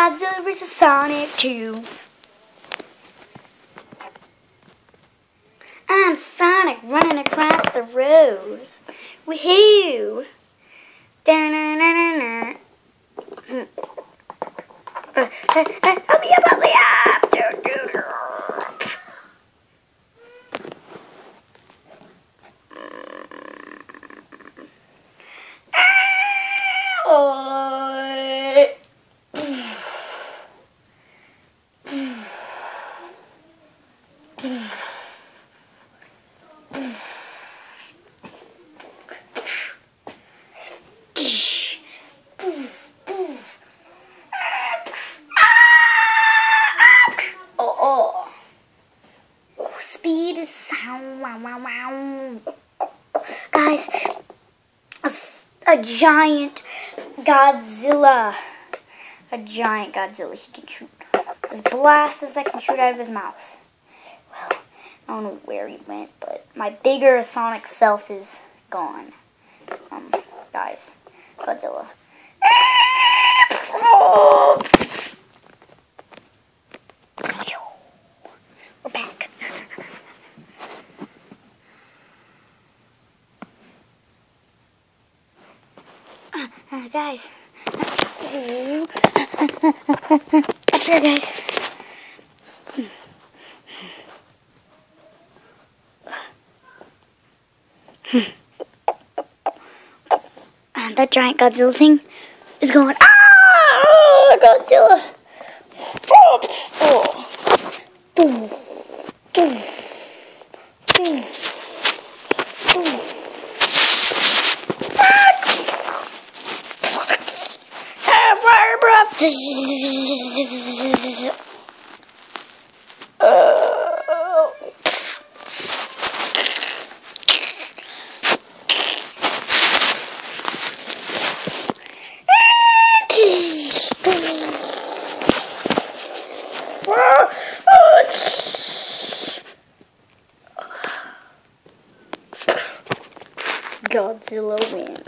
Godzilla vs. Sonic 2. I'm Sonic running across the roads. Woohoo! Da-na-na-na-na. Help me up, help me up! Do, Guys, a giant Godzilla. A giant Godzilla. He can shoot as blasters that can shoot out of his mouth. Well, I don't know where he went, but my bigger Sonic self is gone. Um, guys, Godzilla. Uh, guys. Up here, guys. And that giant Godzilla thing is going. Ah! Godzilla! Oh! oh. Godzilla wins.